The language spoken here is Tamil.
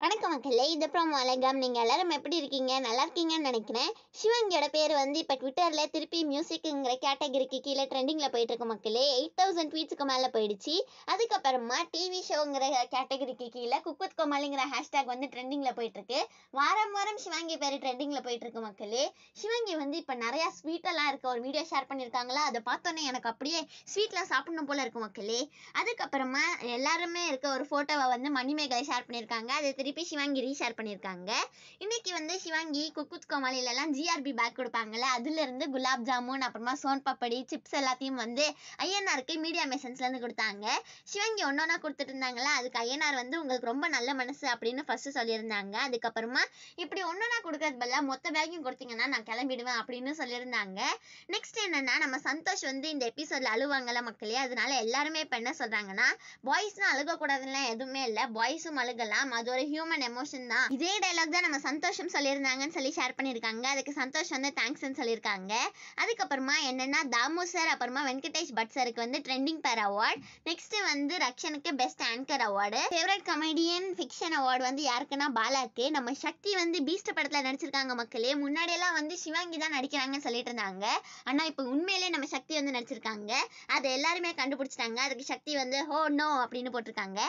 வணக்கம் மக்களே இது அப்புறம் வணக்கம் நீங்கள் எல்லாரும் எப்படி இருக்கீங்க? நல்லா இருக்கீங்கன்னு நினைக்கிறேன். சிவங்கியோட பேர் வந்து இப்போ ட்விட்டரில் திருப்பி மியூசிக்குங்கிற கேட்டகரிக்கு கீழே ட்ரெண்டிங்கில் போயிட்டு இருக்கு மக்களே எயிட் தௌசண்ட் ட்வீட்ஸுக்கு மேலே போயிடுச்சு. அதுக்கப்புறமா டிவி ஷோங்கிற கேட்டகரிக்கு கீழே குக்குத் கோமாளிங்கிற ஹேஷ்டேக் வந்து ட்ரெண்டிங்கில் போயிட்டு இருக்கு வாரம் வாரம் சிவாங்கி பேர் ட்ரெண்டிங்கில் போயிட்டு இருக்கு மக்களே சிவங்கி வந்து இப்போ நிறையா ஸ்வீட்டெல்லாம் இருக்க ஒரு வீடியோ ஷேர் பண்ணியிருக்காங்களா? அதை பார்த்தோன்னே எனக்கு அப்படியே ஸ்வீட்லாம் சாப்பிடணும் போல இருக்கு மக்களே அதுக்கப்புறமா எல்லாருமே இருக்க ஒரு ஃபோட்டோவை வந்து மணிமேகலை ஷேர் பண்ணியிருக்காங்க. அது திருப்பி சிவாங்கி ரீஷேர் பண்ணியிருக்காங்க இன்னைக்கு வந்து சிவாங்கி குக்குத் கோமாளிலலாம் ஜிஆர்பி பேக் கொடுப்பாங்கல்ல அதுல இருந்து குலாப் ஜாமுன் அப்புறமா சோன் பப்படி சிப்ஸ் எல்லாத்தையும் வந்து ஐஎன்ஆருக்கு மீடியா மெசன்ஸ்லேருந்து கொடுத்தாங்க. சிவாங்கி ஒன்றொன்னா கொடுத்துட்டு இருந்தாங்களா? அதுக்கு ஐஎன்ஆர் வந்து உங்களுக்கு ரொம்ப நல்ல மனசு அப்படின்னு ஃபஸ்ட்டு சொல்லியிருந்தாங்க. அதுக்கப்புறமா இப்படி ஒன்றொன்னா கொடுக்கறது பதிலாக மொத்த பேக்கையும் கொடுத்தீங்கன்னா நான் கிளம்பிடுவேன் அப்படின்னு சொல்லியிருந்தாங்க. நெக்ஸ்ட் என்னன்னா நம்ம சந்தோஷ் வந்து இந்த எபிசோட்ல அழுவாங்கல்ல மக்களே அதனால எல்லாருமே இப்போ என்ன சொல்றாங்கன்னா பாய்ஸ்லாம் அழுகக்கூடாதுலாம் எதுவுமே இல்லை. பாய்ஸும் அழுகலாம். அது ஒரு ஹியூமன் எமோஷன் தான். இதே டைலாக் தான் நம்ம சந்தோஷம் சொல்லியிருந்தாங்கன்னு சொல்லி ஷேர் பண்ணியிருக்காங்க. அதுக்கு சந்தோஷ் வந்து தேங்க்ஸ்ன்னு சொல்லியிருக்காங்க. அதுக்கப்புறமா என்னன்னா தாமு சார் அப்புறமா வெங்கடேஷ் பட் சாருக்கு வந்து ட்ரெண்டிங் பேர் அவார்ட் நெக்ஸ்ட் வந்து ரக்ஷனுக்கு best anchor award favourite comedian fiction award வந்து யாருக்குன்னா பாலாக்கு. நம்ம சக்தி வந்து பீஸ்ட் படத்தில் நடிச்சிருக்காங்க மக்களே. முன்னாடியெல்லாம் வந்து சிவாங்கி தான் நடிக்கிறாங்கன்னு சொல்லிட்டு இருந்தாங்க. ஆனால் இப்போ உண்மையிலே நம்ம சக்தி வந்து நடிச்சிருக்காங்க. அதை எல்லாருமே கண்டுபிடிச்சிட்டாங்க. அதுக்கு சக்தி வந்து oh, ஹோ நோ அப்படின்னு போட்டிருக்காங்க.